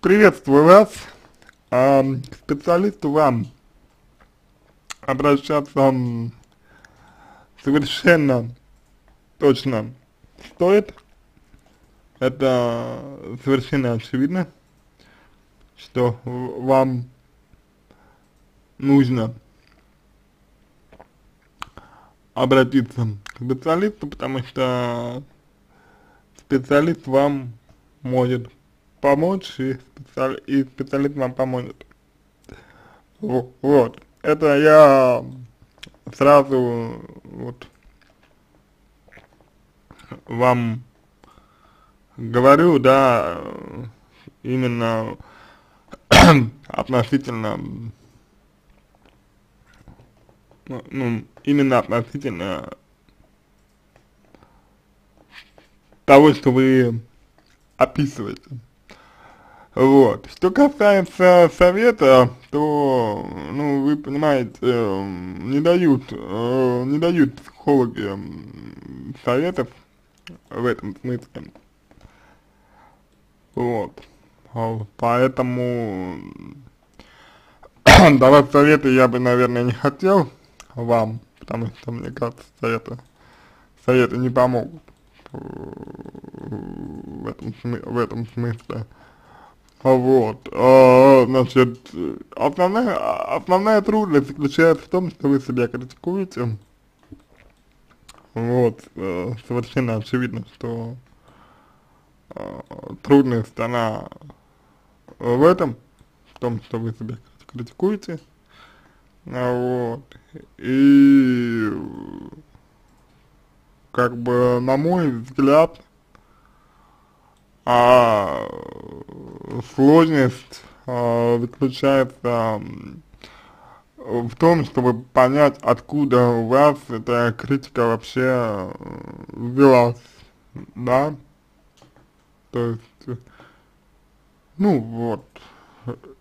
приветствую вас, а, к специалисту вам обращаться совершенно точно стоит, это совершенно очевидно, что вам нужно обратиться к специалисту, потому что специалист вам может помочь, и, специали, и специалист вам поможет. Вот. Это я сразу вот вам говорю, да, именно относительно, ну, именно относительно того, что вы описываете. Вот. Что касается совета, то, ну, вы понимаете, не дают, э, не дают психологи советов в этом смысле. Вот. А поэтому давать советы я бы, наверное, не хотел вам, потому что, мне кажется, советы, советы не помогут в этом, в этом смысле. Вот, а, значит, основная, основная трудность заключается в том, что вы себя критикуете. Вот, э, совершенно очевидно, что э, трудность, она в этом, в том, что вы себя критикуете. Вот, и как бы, на мой взгляд, а сложность а, заключается в том, чтобы понять, откуда у вас эта критика вообще взялась, да, то есть, ну вот,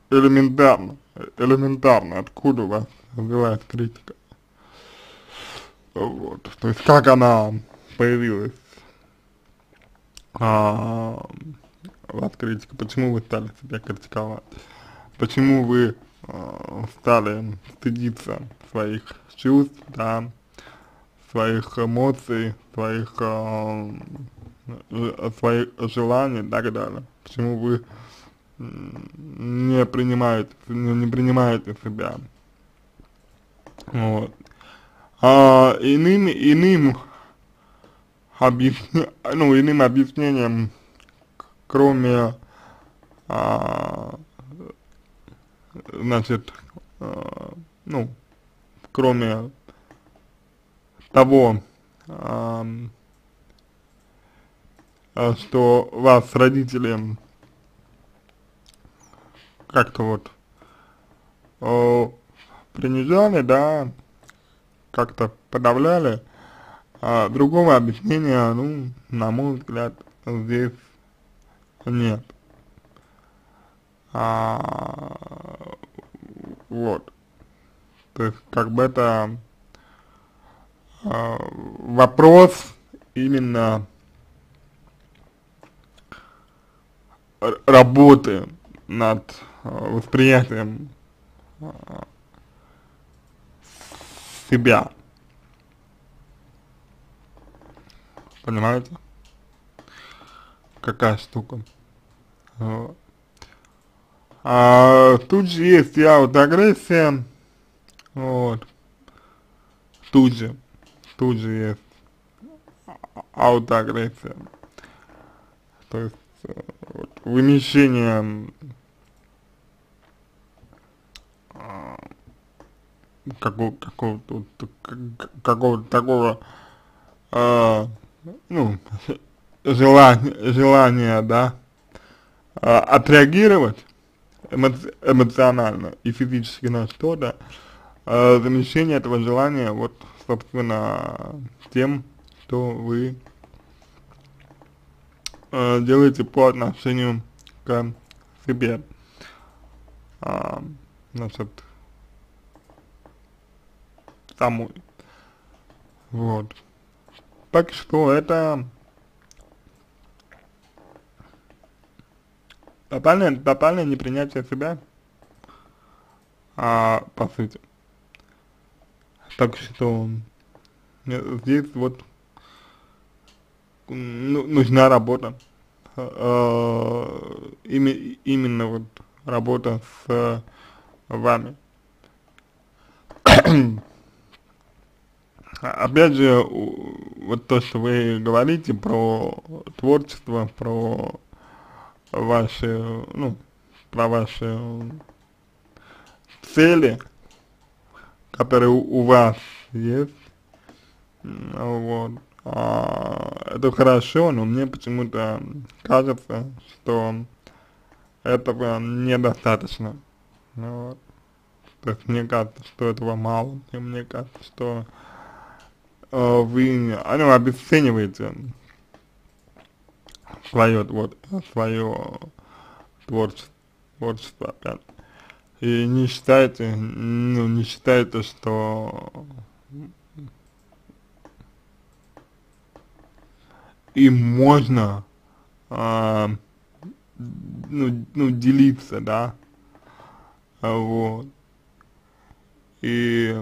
элементарно, элементарно, откуда у вас взялась критика, вот, то есть как она появилась? А, вас критика, почему вы стали себя критиковать, почему вы а, стали стыдиться своих чувств, да, своих эмоций, своих, а, своих желаний и так далее, почему вы не принимаете, не принимаете себя, вот. А, иным, иным объясни, ну, иным объяснением, кроме, а, значит, а, ну, кроме того, а, что вас родители как-то вот о, принижали, да, как-то подавляли, а другого объяснения, ну, на мой взгляд, здесь нет. А, вот. То есть, как бы это а, вопрос именно работы над а, восприятием а, себя. Понимаете? Какая штука. Вот. А, тут же есть и аутоагрессия. Вот. Тут же. Тут же есть аутоагрессия. То есть вот, вымещение какого, какого-то какого такого а, ну, желание, желание, да, а, отреагировать эмо эмоционально и физически на что-то, а, замещение этого желания, вот, собственно, тем, что вы а, делаете по отношению к себе. А, значит, самой. Вот. Так что это тотальное, тотальное непринятие себя, а, по сути. Так что здесь вот ну, нужна работа, э, именно вот работа с вами. Опять же, вот то, что вы говорите про творчество, про ваши, ну, про ваши цели, которые у вас есть, вот, а, это хорошо, но мне почему-то кажется, что этого недостаточно, вот. То есть мне кажется, что этого мало, и мне кажется, что э, вы, ну, обесцениваете свое, вот, свое творчество, творчество. И не считаете, ну, не считаете, что им можно э, ну, ну, делиться, да, вот, и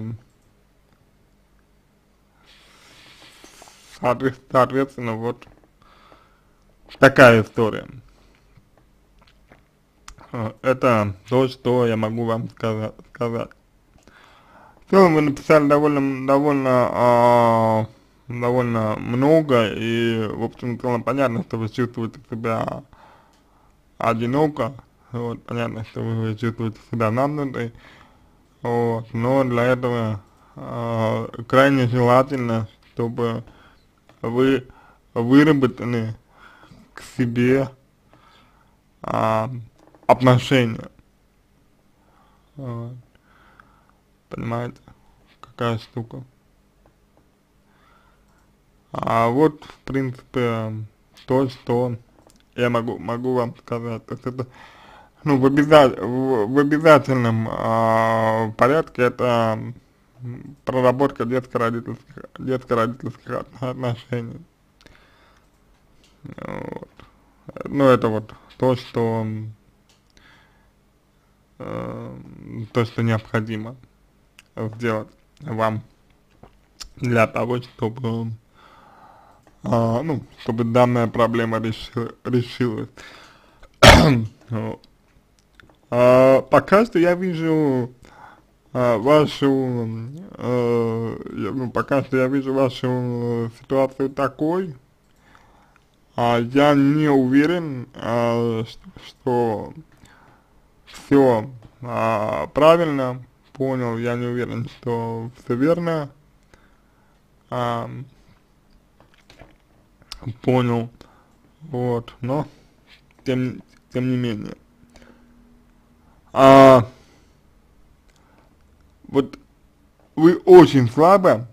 соответственно вот такая история. Это то, что я могу вам сказать. В целом вы написали довольно, довольно, а, довольно много, и, в общем, целом понятно, что вы чувствуете себя одиноко, вот, понятно, что вы чувствуете себя намнутой, вот, но для этого э, крайне желательно, чтобы вы выработали к себе э, отношения. Вот. Понимаете, какая штука. А вот, в принципе, то, что я могу, могу вам сказать. То есть это ну, в, обяза в, в обязательном э, порядке это проработка детско-родительских детско-родительских отношений. Ну, это вот то, что э, то, что необходимо сделать вам для того, чтобы э, ну, чтобы данная проблема реши, решилась. А, пока что я вижу а, вашу, я, ну, пока что я вижу вашу ситуацию такой, а, я не уверен, а, что, все а, правильно. Понял, я не уверен, что все верно. А, понял, вот, но тем, тем не менее. А, вот вы очень слабо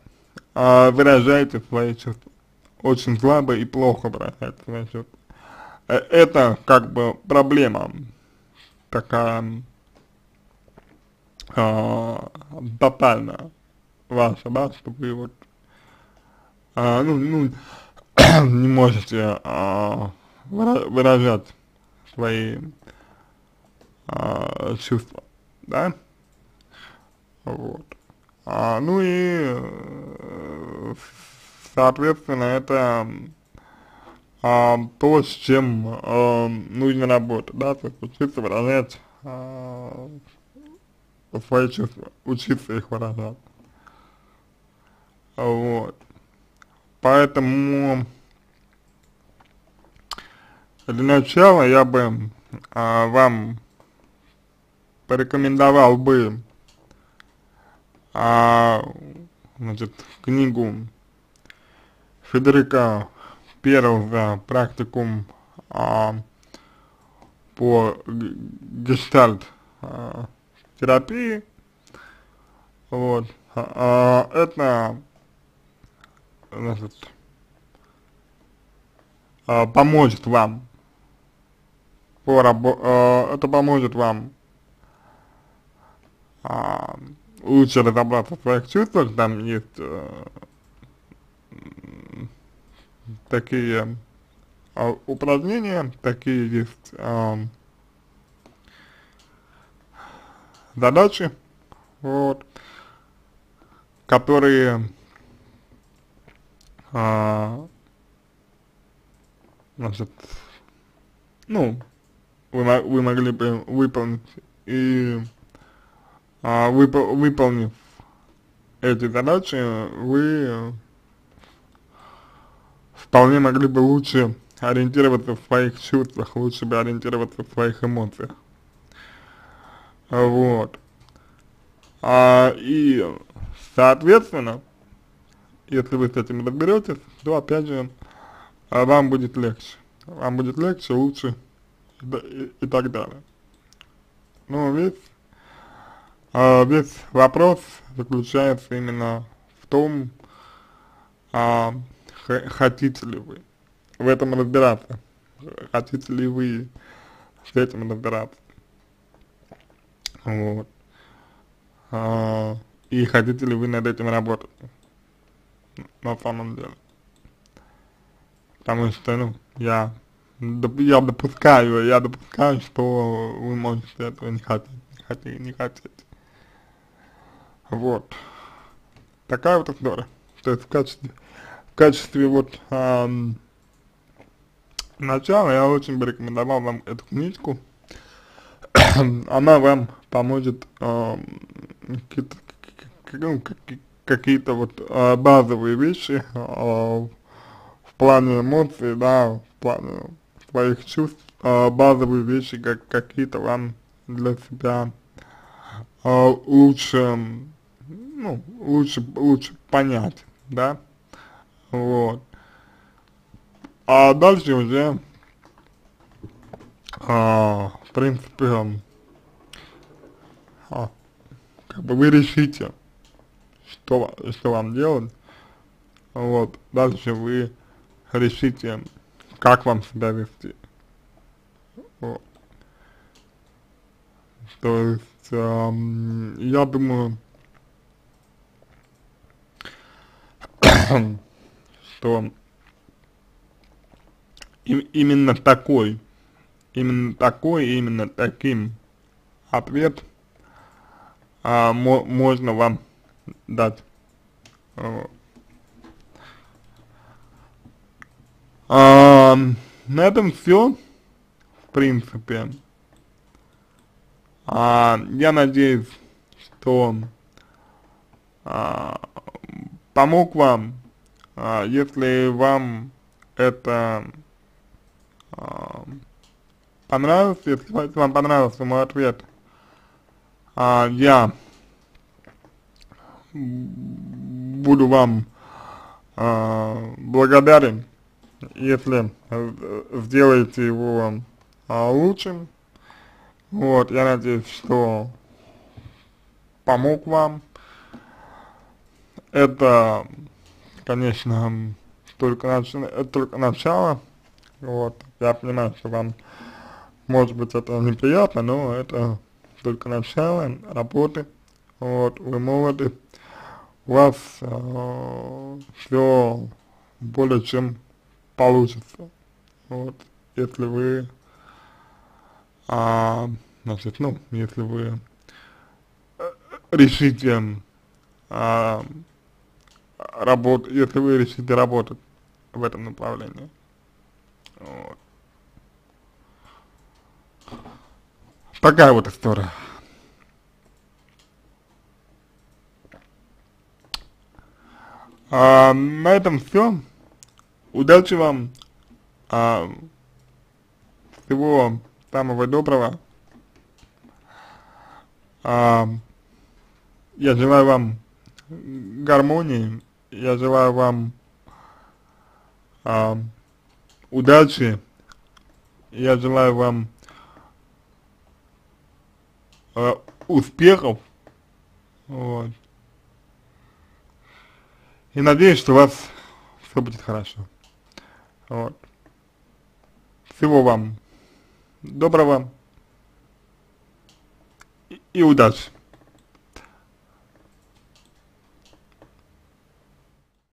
а, выражаете свои чувства, очень слабо и плохо свои чувства. Э, это как бы проблема такая а, тотально ваша, да, что вы вот а, ну, ну не можете а, выражать свои а, чувства, да, вот. А, ну и, э, соответственно, это а, то, с чем а, нужно работать, да, то есть учиться выражать а, свои чувства, учиться их выражать. Вот. Поэтому для начала я бы а, вам порекомендовал бы а, значит, книгу Федерика Первого практикум а, по гештальт а, терапии. Вот. А, это значит, а, поможет вам по рабо а, это поможет вам а, лучше разобраться в своих чувствах, там есть э, такие а, упражнения, такие есть а, задачи, вот, которые а, значит, ну, вы, вы могли бы выполнить и а, вып, выполнив эти задачи, вы вполне могли бы лучше ориентироваться в своих чувствах, лучше бы ориентироваться в своих эмоциях. Вот. А, и, соответственно, если вы с этим разберетесь, то, опять же, вам будет легче. Вам будет легче, лучше и, и, и так далее. Ну, весь, а, весь вопрос заключается именно в том, а, хотите ли вы в этом разбираться, хотите ли вы с этим разбираться. Вот. А, и хотите ли вы над этим работать, на самом деле. Потому что, ну, я, я допускаю, я допускаю, что вы можете этого не хотеть, не хотеть, не хотеть. Вот. Такая вот история. То есть в качестве, в качестве вот эм, начала я очень бы рекомендовал вам эту книжку. Она вам поможет э, какие-то вот э, базовые вещи э, в плане эмоций, да, в плане своих чувств, э, базовые вещи как какие-то вам для себя э, лучше, ну, лучше, лучше понять, да, вот. А дальше уже, а, в принципе, а, как бы вы решите, что, что вам делать, вот, дальше вы решите, как вам себя вести, вот. То есть, эм, я думаю, что именно такой, именно такой, именно таким ответ а, мо, можно вам дать. А, на этом все, в принципе. А, я надеюсь, что а, помог вам, а, если вам это а, понравился, если вам понравился мой ответ, а, я буду вам благодарен, если сделаете его а, лучшим. Вот, я надеюсь, что помог вам. Это, конечно, только, нач только начало. Вот, я понимаю, что вам, может быть, это неприятно, но это только начало работы. Вот, вы молоды, у вас э, все более чем получится. Вот, если вы, а, значит, ну, если вы решите а, работать, если вы решите работать в этом направлении. Вот. Такая вот история. А, на этом все. Удачи вам. А, всего самого доброго. А, я желаю вам гармонии. Я желаю вам а, удачи. Я желаю вам э, успехов. Вот. И надеюсь, что у вас все будет хорошо. Вот. Всего вам доброго и, и удачи.